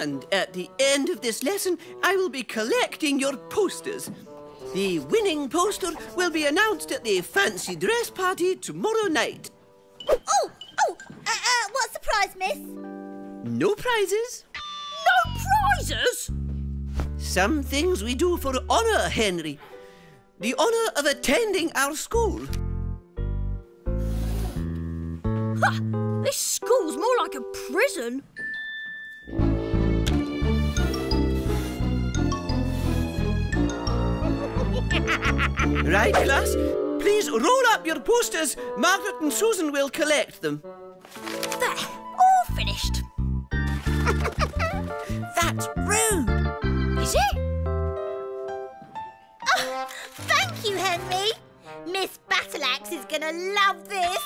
And at the end of this lesson, I will be collecting your posters. The winning poster will be announced at the fancy dress party tomorrow night. Oh, oh, uh, uh, what's the prize, miss? No prizes. No prizes? Some things we do for honour, Henry. The honour of attending our school. Ha! This school's more like a prison. Right, class? Please roll up your posters. Margaret and Susan will collect them. There, all finished. That's rude. Is it? Oh, thank you, Henry. Miss Battleaxe is gonna love this.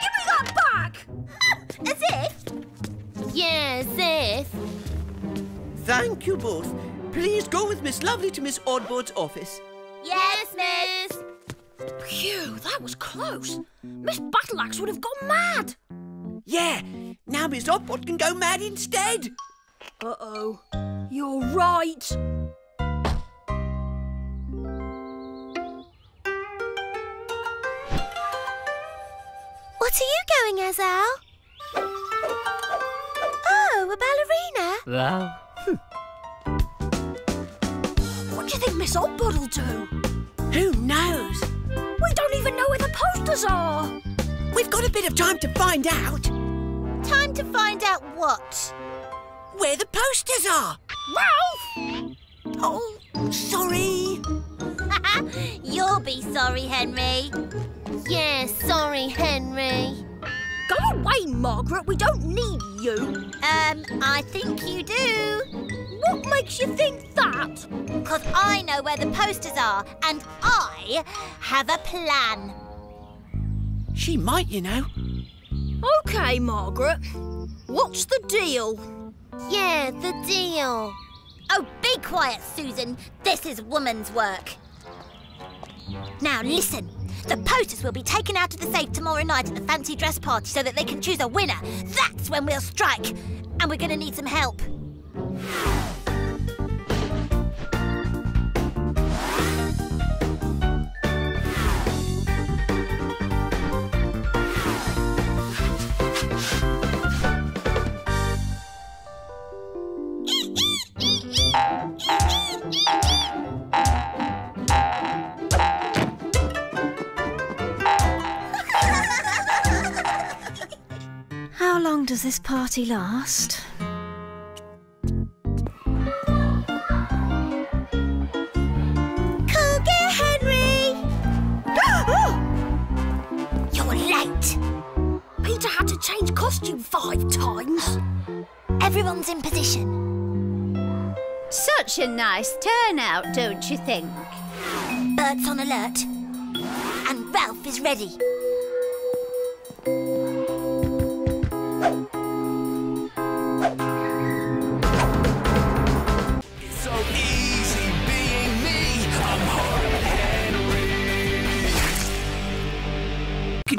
Give me that back! Oh, as if. Yeah, as if. Thank you both. Please go with Miss Lovely to Miss Oddbod's office. Yes. Phew, that was close. Miss Battleaxe would have gone mad. Yeah, now Miss Oddbod can go mad instead. Uh-oh. You're right. What are you going as, Al? Oh, a ballerina. Well, What do you think Miss Oddbod will do? Who knows? We don't even know where the posters are. We've got a bit of time to find out Time to find out what. where the posters are. Ralph! Oh, sorry. You'll be sorry, Henry. Yeah, sorry, Henry. Go away, Margaret. We don't need you. Um, I think you do. What makes you think that? Because I know where the posters are, and I have a plan. She might, you know. Okay, Margaret. What's the deal? Yeah, the deal. Oh, be quiet, Susan. This is woman's work. Now, listen. The posters will be taken out of the safe tomorrow night at the fancy dress party so that they can choose a winner. That's when we'll strike. And we're going to need some help. This party last? Cool Henry! You're late. Peter had to change costume five times. Everyone's in position. Such a nice turnout, don't you think? Bert's on alert. And Ralph is ready.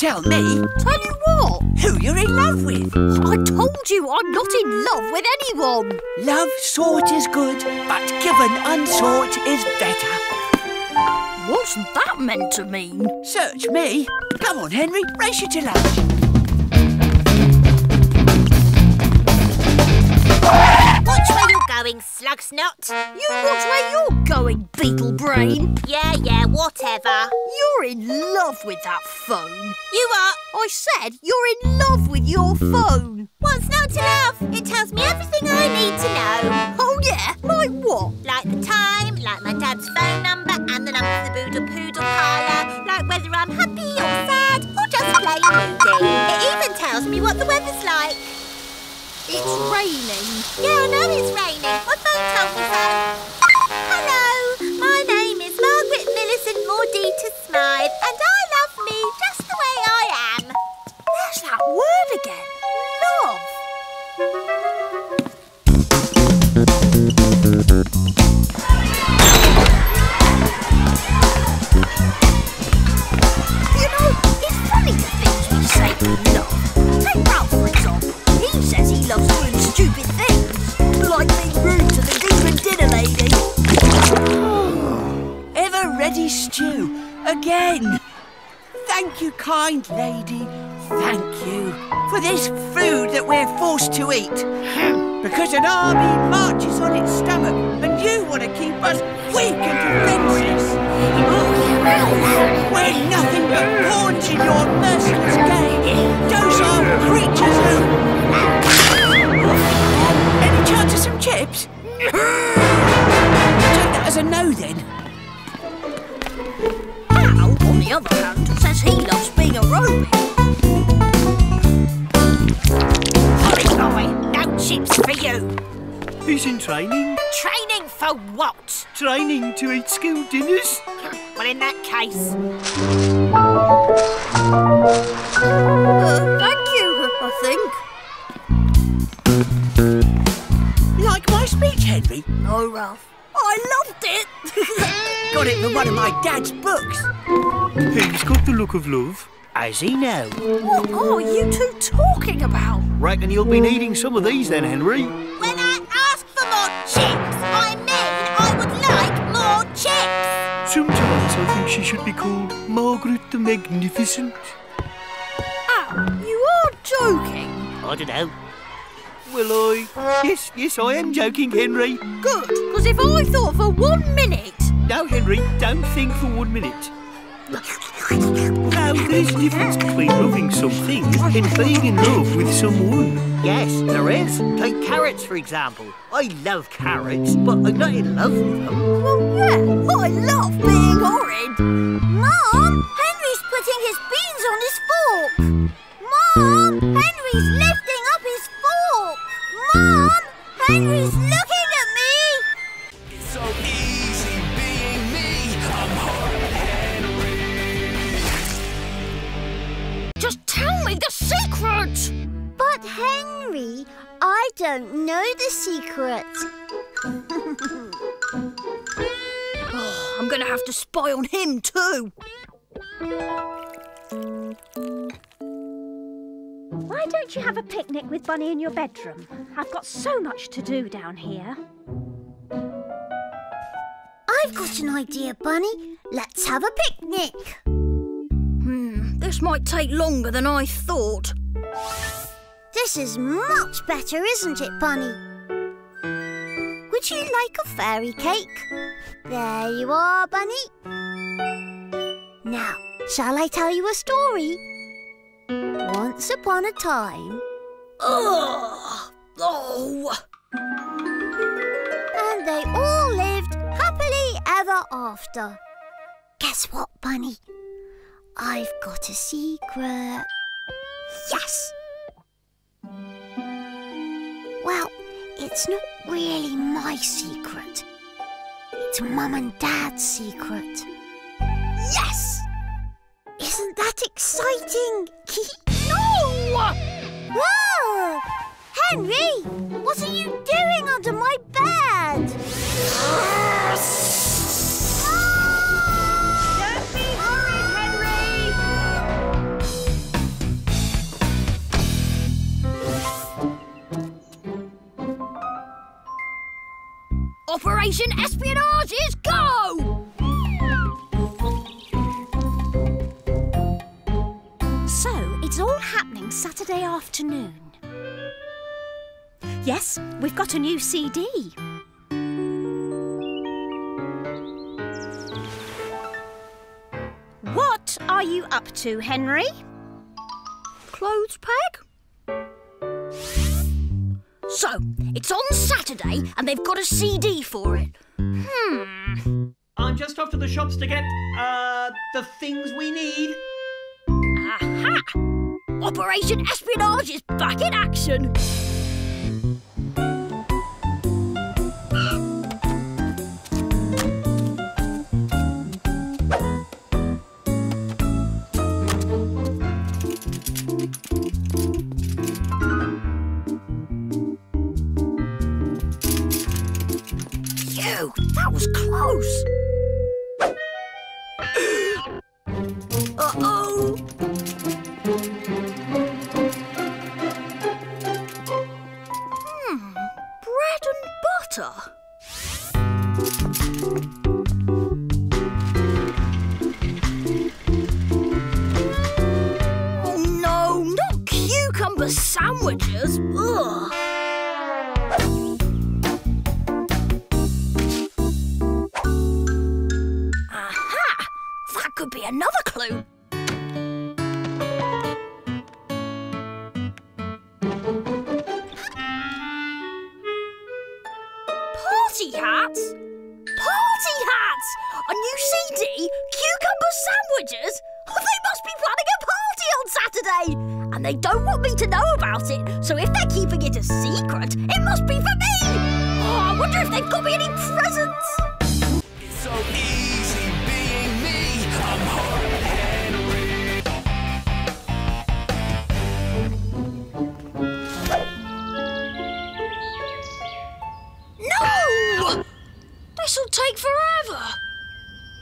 Tell me Tell you what, who you're in love with. I told you I'm not in love with anyone. Love sought is good, but given unsought is better. What's that meant to mean? Search me. Come on, Henry, race you to lunch. Going, slug snot. You watch where you're going, beetle brain. Yeah, yeah, whatever. You're in love with that phone. You are. I said you're in love with your phone. What's not to love? It tells me everything I need to know. Oh yeah, like what? Like the time, like my dad's phone number and the number for the Boodle Poodle parlour, like whether I'm happy or sad or just plain moody. It even tells me what the weather's like. It's raining. Yeah, I know it's raining. My phone told me so. This food that we're forced to eat. Because an army marches on its stomach, and you want to keep us weak and defenceless. We're nothing but pawns in your merciless game. Those are creatures who. Any chance of some chips? Take that as a no then. Al, on the other hand, says he loves being a robot. Chips for you. He's in training. Training for what? Training to eat school dinners. Well, in that case. Uh, thank you, I think. Like my speech, Henry? No, Ralph. I loved it. Got it from one of my dad's books. He's got the look of love. As he know. what are you two talking about? Reckon you'll be needing some of these then, Henry. When I ask for more chips, I mean I would like more chips. Sometimes I think she should be called Margaret the Magnificent. Al, you are joking. I don't know. Will I? Yes, yes, I am joking, Henry. Good, because if I thought for one minute No, Henry, don't think for one minute. No, there's a difference between loving something and being in love with someone. Yes, there is. Take carrots, for example. I love carrots, but I'm not in love with them. Well, yeah, I love being horrid. Spy on him too. Why don't you have a picnic with Bunny in your bedroom? I've got so much to do down here. I've got an idea, Bunny. Let's have a picnic. Hmm, this might take longer than I thought. This is much better, isn't it, Bunny? Would you like a fairy cake? There you are, Bunny. Now, shall I tell you a story? Once upon a time, Ugh. Oh, and they all lived happily ever after. Guess what, Bunny? I've got a secret. Yes! Well, it's not really my secret. It's Mum and Dad's secret. Yes! Isn't that exciting? no! Whoa! Henry! What are you doing under my bed? Operation Espionage is go! So, it's all happening Saturday afternoon. Yes, we've got a new CD. What are you up to, Henry? Clothes peg? So, it's on Saturday and they've got a CD for it. Hmm. I'm just off to the shops to get, uh, the things we need. Aha! Operation Espionage is back in action! Know about it, so if they're keeping it a secret, it must be for me! Oh, I wonder if they've got me any presents! It's so easy being me. I'm Henry. No! This'll take forever.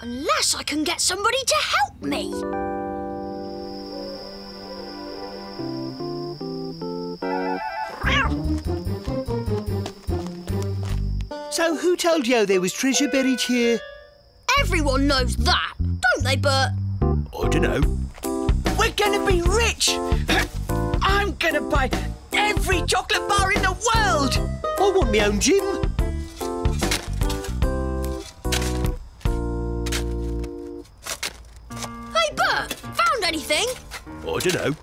Unless I can get somebody to help me. So who told yo there was treasure buried here? Everyone knows that, don't they, Bert? I don't know. We're gonna be rich! I'm gonna buy every chocolate bar in the world! I want my own gym. Hey, Bert, found anything? I don't know.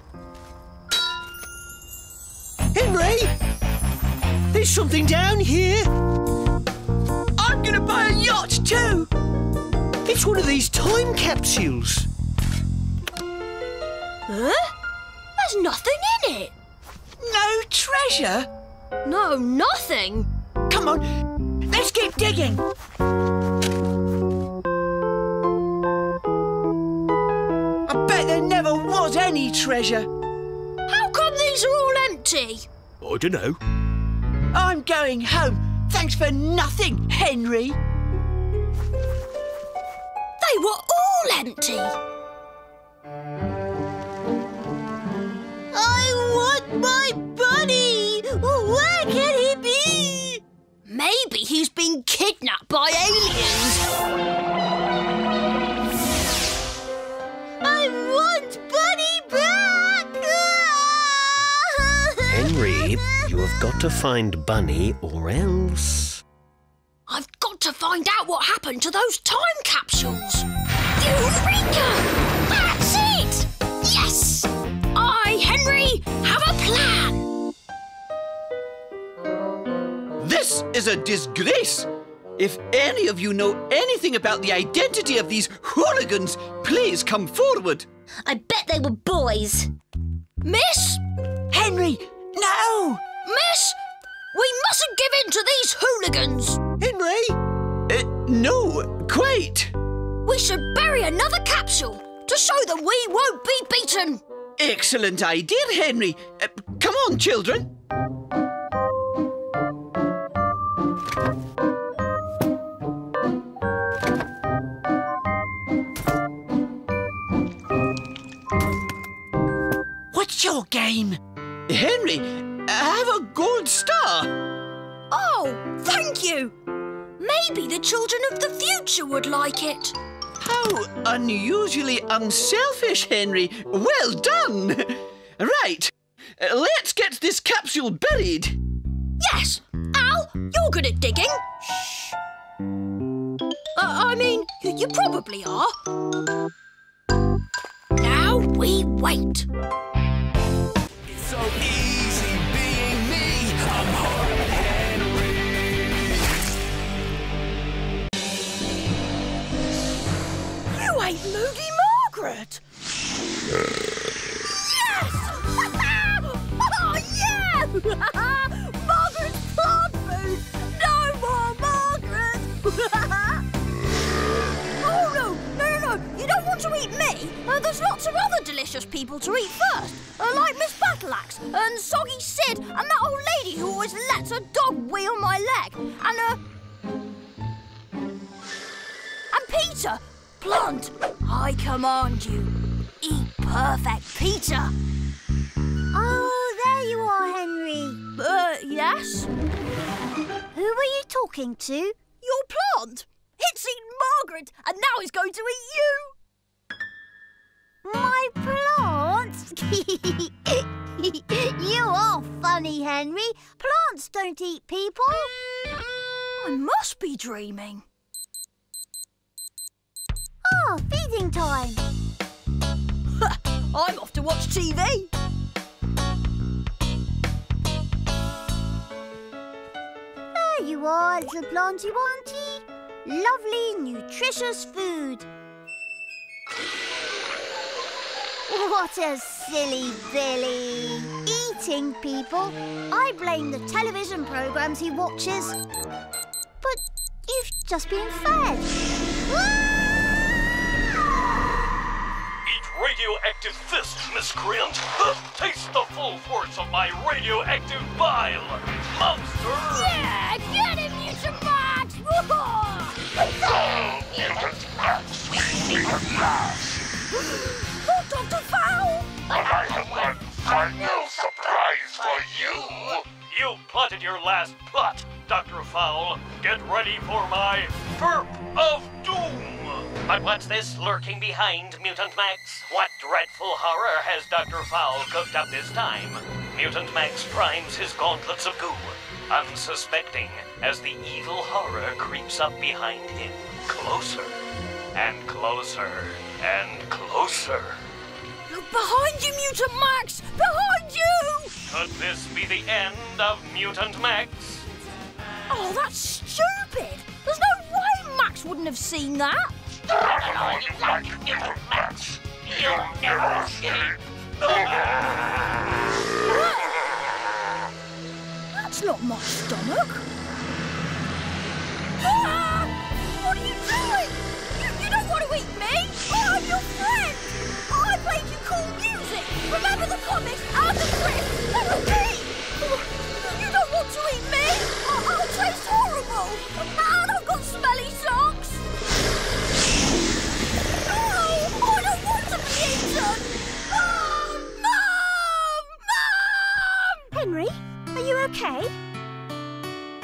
Henry! There's something down here. I'm gonna buy a yacht too! It's one of these time capsules. Huh? There's nothing in it. No treasure? No, nothing. Come on, let's keep digging! I bet there never was any treasure. How come these are all empty? I don't know. I'm going home. Thanks for nothing, Henry. They were all empty. I want my bunny! Where can he be? Maybe he's been kidnapped by aliens. You have got to find Bunny or else. I've got to find out what happened to those time capsules. Eureka! That's it! Yes! I, Henry, have a plan. This is a disgrace. If any of you know anything about the identity of these hooligans, please come forward. I bet they were boys. Miss? Henry, no! Miss? We mustn't give in to these hooligans. Henry! Uh, no, quite. We should bury another capsule to show them we won't be beaten. Excellent idea, Henry. Uh, come on, children. What's your game? Henry, have a gold star. Oh, thank you. Maybe the children of the future would like it. How unusually unselfish, Henry. Well done. Right, let's get this capsule buried. Yes. Al, you're good at digging. Shh. Uh, I mean, you probably are. Now we wait. It's so easy Ain't Moody Margaret. Yes! oh, yeah! Margaret's plant food! No more Margaret! oh, no, no, no, no. You don't want to eat me? Uh, there's lots of other delicious people to eat first. Uh, like Miss Battleaxe and Soggy Sid and that old lady who always lets her dog on my leg. And, uh... And Peter, Plant, I command you. Eat perfect Peter. Oh, there you are, Henry. Uh, yes? Who were you talking to? Your plant. It's eaten Margaret, and now it's going to eat you. My plant? you are funny, Henry. Plants don't eat people. I must be dreaming. Ah, feeding time. I'm off to watch TV. There you are, little planty wanty. Lovely, nutritious food. What a silly Billy. Eating people. I blame the television programmes he watches. But you've just been fed. Radioactive fist, miscreant! Taste the full force of my radioactive bile! Monster! Yeah, get him, Mutant Max! Mutant Max! Mutant Max! Oh, Dr. Fowl! But I have one final surprise for you! You plotted your last plot, Dr. Fowl. Get ready for my Burp of Doom! But what's this lurking behind, Mutant Max? What dreadful horror has Dr. Fowl cooked up this time? Mutant Max primes his gauntlets of goo, unsuspecting as the evil horror creeps up behind him, closer and closer and closer. Look behind you, Mutant Max! Behind you! Could this be the end of Mutant Max? Oh, that's stupid! There's no way Max wouldn't have seen that! That's not my stomach! Ah! What are you doing? You, don't want to eat me! I'm your friend! I played you cool music! Remember the comics the tea! You don't want to eat me! Horrible! Got smelly want to be eaten! Ah! Mum! Mum! Henry, are you okay?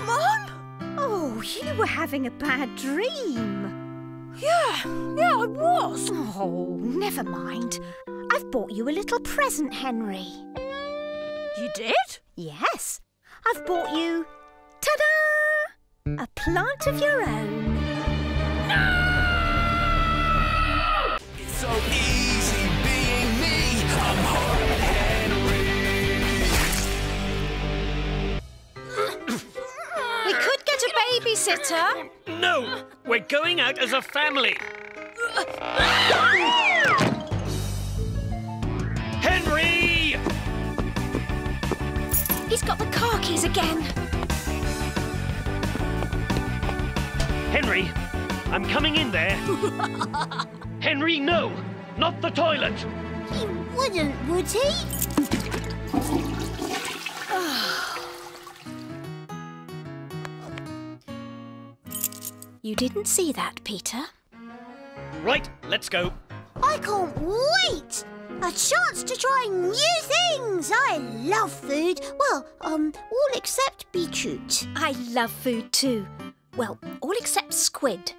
Mum? Oh, you were having a bad dream. Yeah, yeah, I was. Oh, never mind. I've bought you a little present, Henry. You did? Yes, I've bought you. Ta da! A plant of your own. It's so easy We could get a babysitter. No, we're going out as a family. Henry! He's got the car keys again. Henry, I'm coming in there. Henry, no! Not the toilet! He wouldn't, would he? You didn't see that, Peter. Right, let's go. I can't wait! A chance to try new things! I love food. Well, um, all except beetroot. I love food too. Well, all except squid.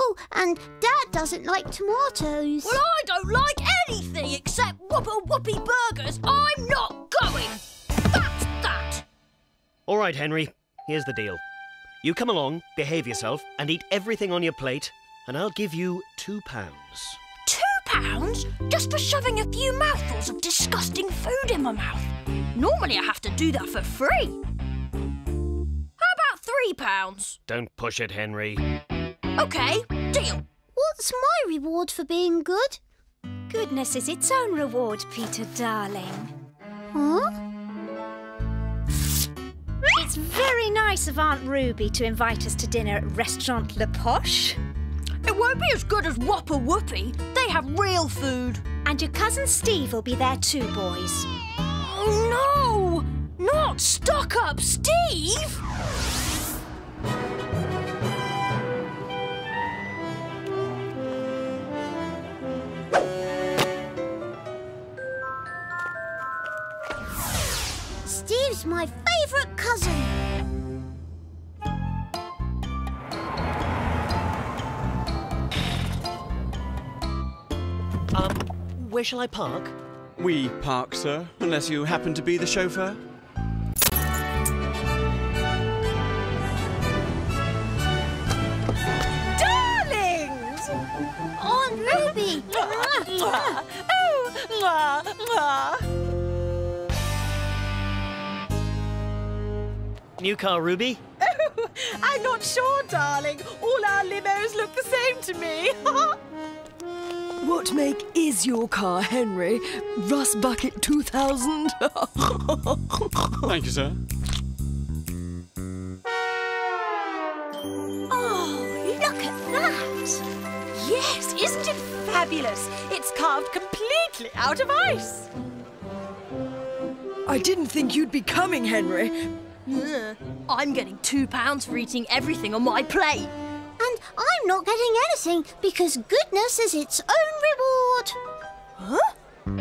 Oh, and Dad doesn't like tomatoes. Well, I don't like anything except Whopper Whoopie burgers. I'm not going. That's that. All right, Henry, here's the deal. You come along, behave yourself, and eat everything on your plate, and I'll give you two pounds. Two pounds just for shoving a few mouthfuls of disgusting food in my mouth. Normally, I have to do that for free. How about three pounds? Don't push it, Henry. Okay, deal. What's my reward for being good? Goodness is its own reward, Peter, darling. Huh? It's very nice of Aunt Ruby to invite us to dinner at Restaurant Le Posh. It won't be as good as Whopper Whoopie. They have real food. And your cousin Steve will be there too, boys. Oh no! Not stuck up Steve! Steve's my favourite cousin. Um, where shall I park? We park, sir, unless you happen to be the chauffeur. New car, Ruby? Oh, I'm not sure, darling. All our limos look the same to me. What make is your car, Henry? Rust Bucket 2000? Thank you, sir. Oh, look at that! Yes, isn't it fabulous? It's carved completely out of ice. I didn't think you'd be coming, Henry. Ugh, I'm getting two pounds for eating everything on my plate. And I'm not getting anything because goodness is its own reward. Huh?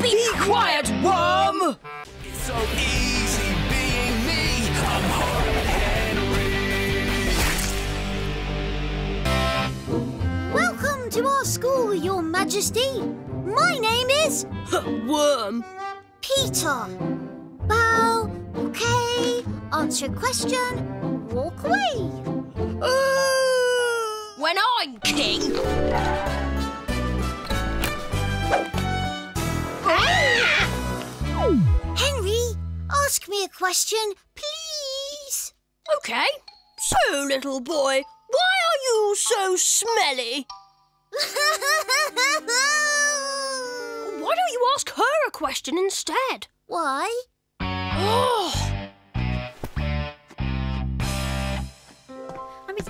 Be, quiet, worm! It's so easy being me. I'm Horrid Henry. Welcome to our school, Your Majesty. My name is Worm. Peter. Bow, okay, answer a question, walk away. When I'm king. Henry, ask me a question, please. Okay. So, little boy, why are you so smelly? Why don't you ask her a question instead? Why?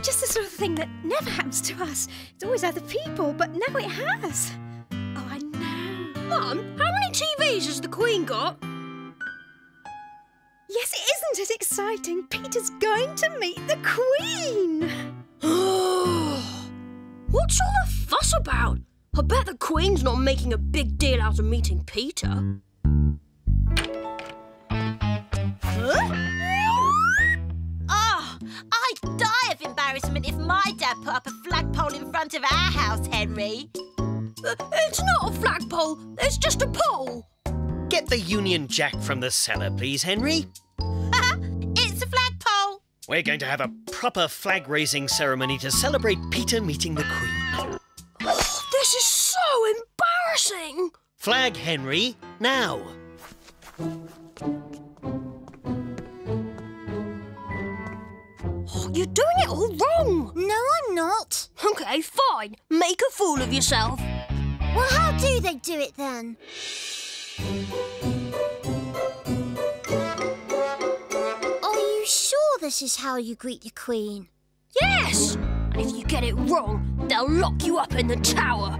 Just the sort of thing that never happens to us. It's always other people, but now it has. Oh, I know. Mum, how many TVs has the Queen got? Yes, it isn't as exciting? Peter's going to meet the Queen. What's all the fuss about? I bet the Queen's not making a big deal out of meeting Peter. My dad put up a flagpole in front of our house, Henry. Uh, It's not a flagpole, it's just a pole. Get the Union Jack from the cellar, please, Henry. it's a flagpole. We're going to have a proper flag raising ceremony to celebrate Peter meeting the Queen. This is so embarrassing. Flag Henry, now. You're doing it all wrong. No, I'm not. Okay, fine. Make a fool of yourself. Well, how do they do it then? Are you sure this is how you greet the Queen? Yes! And if you get it wrong, they'll lock you up in the tower.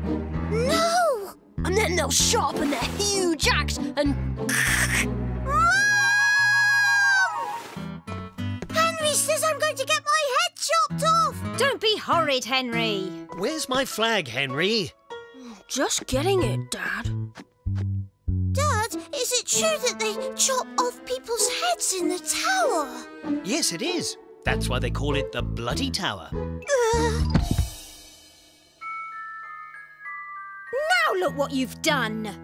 No! And then they'll sharpen their huge axe and. Don't be horrid, Henry. Where's my flag, Henry? Just getting it, Dad. Dad, is it true that they chop off people's heads in the tower? Yes, it is. That's why they call it the Bloody Tower. Ugh. Now look what you've done.